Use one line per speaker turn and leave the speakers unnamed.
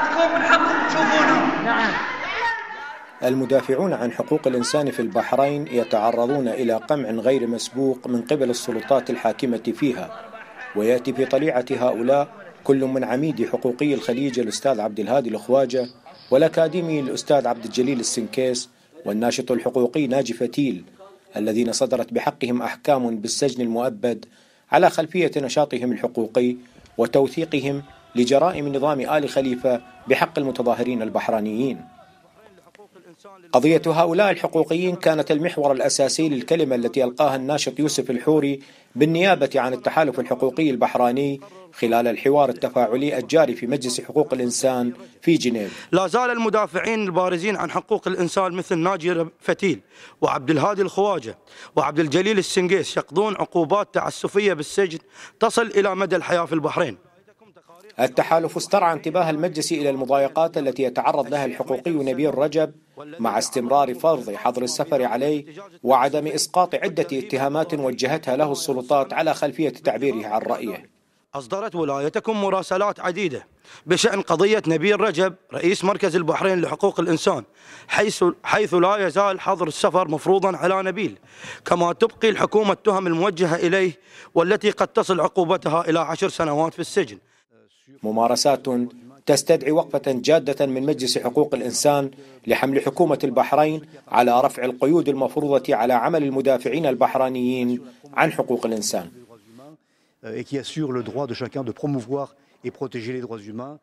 أنتم من حقكم تشوفونا
نعم.
المدافعون عن حقوق الإنسان في البحرين يتعرضون إلى قمع غير مسبوق من قبل السلطات الحاكمة فيها ويأتي في طليعة هؤلاء كل من عميد حقوقي الخليج الأستاذ عبد الهادي الخواجة والأكاديمي الأستاذ عبد الجليل السنكيس والناشط الحقوقي ناجي فتيل الذين صدرت بحقهم أحكام بالسجن المؤبد على خلفية نشاطهم الحقوقي وتوثيقهم لجرائم نظام آل خليفة بحق المتظاهرين البحرانيين. قضية هؤلاء الحقوقيين كانت المحور الأساسي للكلمة التي ألقاها الناشط يوسف الحوري بالنيابة عن التحالف الحقوقي البحراني خلال الحوار التفاعلي الجاري في مجلس حقوق الإنسان في جنيف.
لا زال المدافعين البارزين عن حقوق الإنسان مثل ناجي فتيل وعبد الهادي الخواجة وعبد الجليل السنقيس يقضون عقوبات تعسفية بالسجن تصل إلى مدى الحياة في البحرين.
التحالف استرعى انتباه المجلس إلى المضايقات التي يتعرض لها الحقوقي نبيل رجب مع استمرار فرض حظر السفر عليه وعدم إسقاط عدة اتهامات وجهتها له السلطات على خلفية تعبيره عن رأيه.
أصدرت ولايتكم مراسلات عديدة بشأن قضية نبيل رجب رئيس مركز البحرين لحقوق الإنسان حيث, حيث لا يزال حظر السفر مفروضا على نبيل كما تبقي الحكومة التهم الموجهة إليه والتي قد تصل عقوبتها إلى عشر سنوات في السجن.
ممارسات تستدعي وقفة جادة من مجلس حقوق الإنسان لحمل حكومة البحرين على رفع القيود المفروضة على عمل المدافعين البحرانيين عن حقوق الإنسان.
et qui assure le droit de chacun de promouvoir et protéger les droits humains.